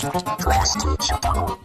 Plastic Plastic